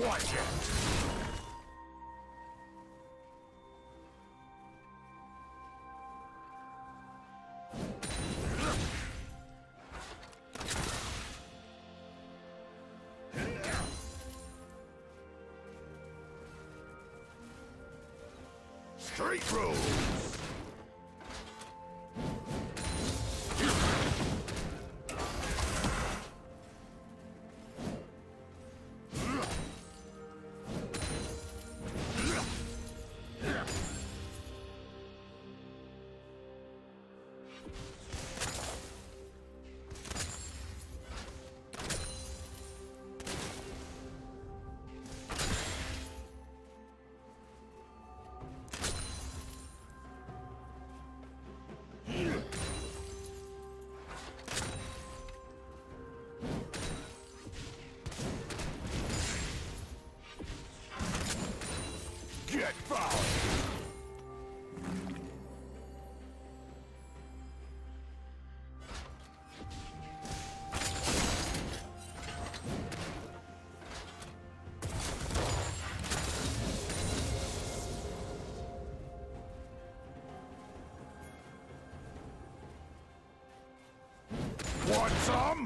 Watch it! Street rules! Want some?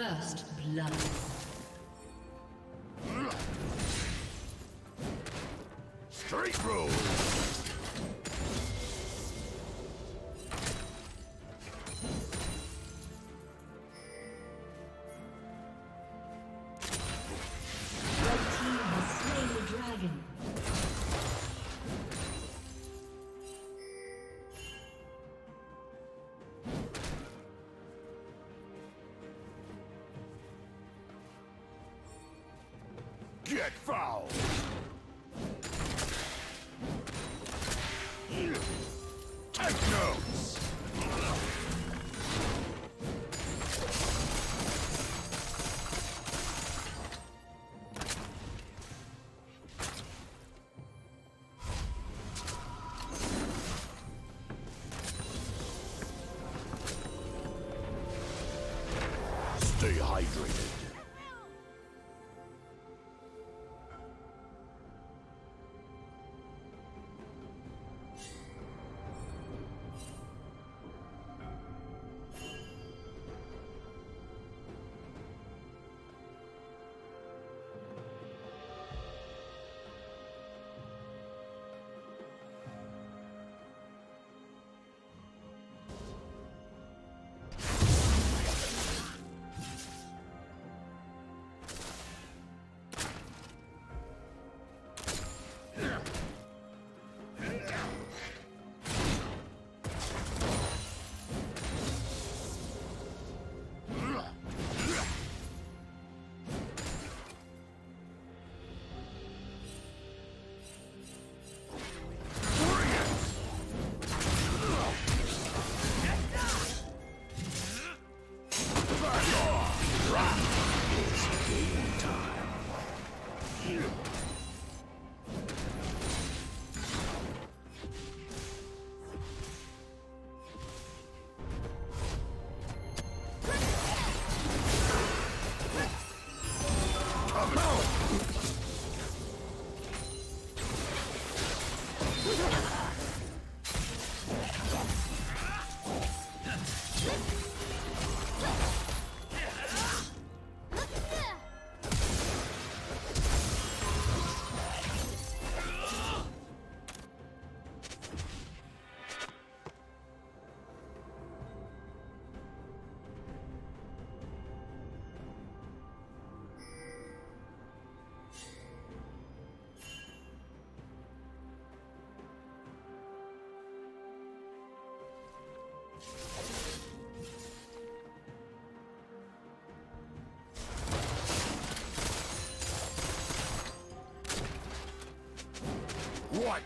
First blood. Straight rules! Get foul! Take notes! Stay hydrated.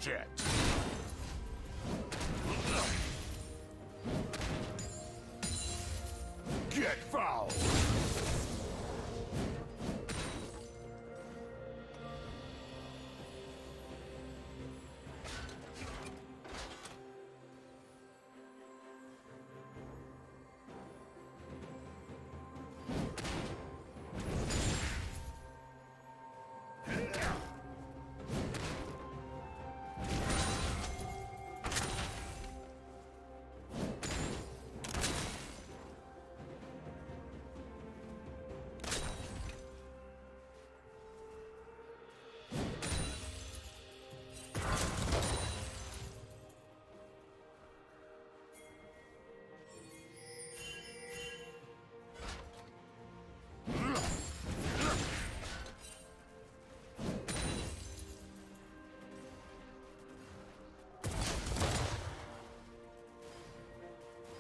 Watch!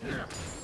Straight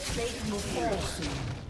The Satan will fall soon.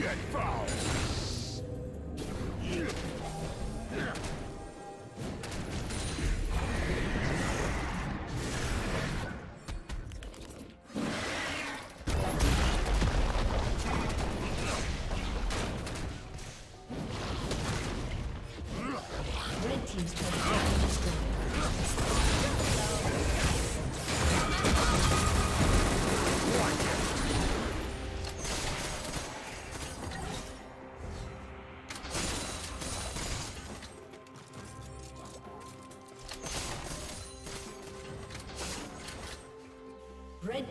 Get foul.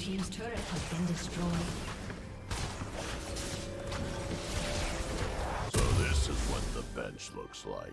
Team's turret has been destroyed. So this is what the bench looks like.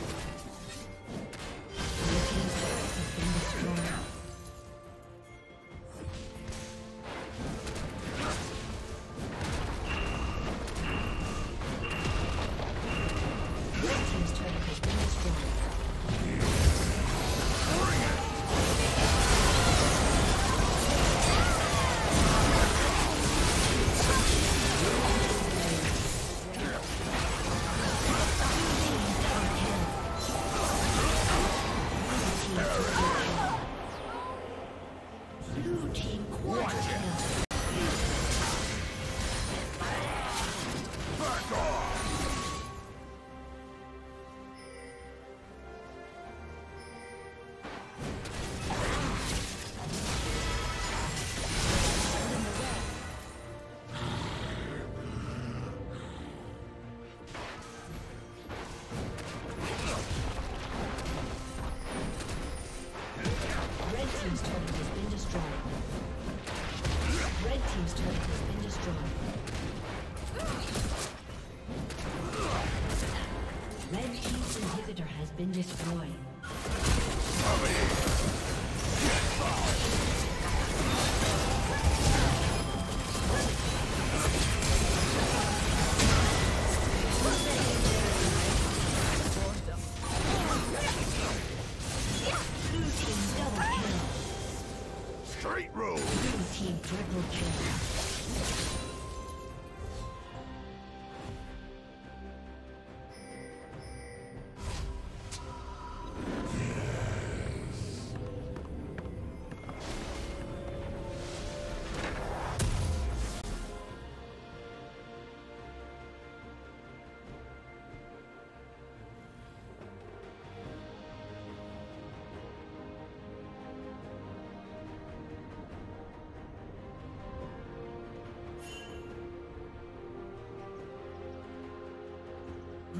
Triple kill.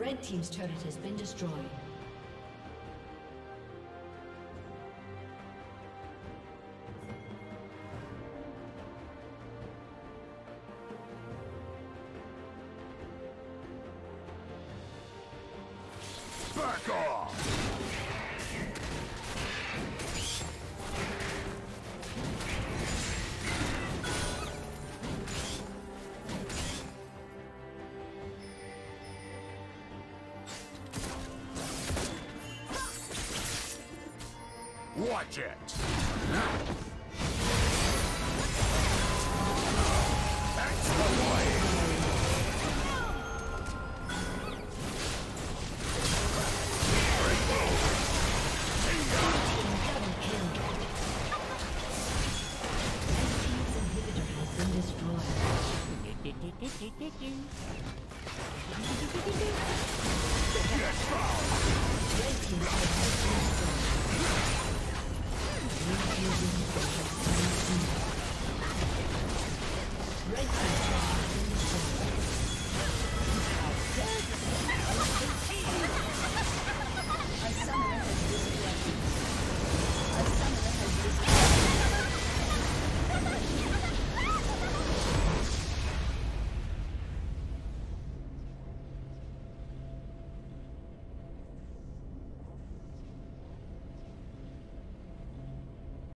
Red Team's turret has been destroyed. Back off! project. That's strong! way. Get down! Red team's Thank you.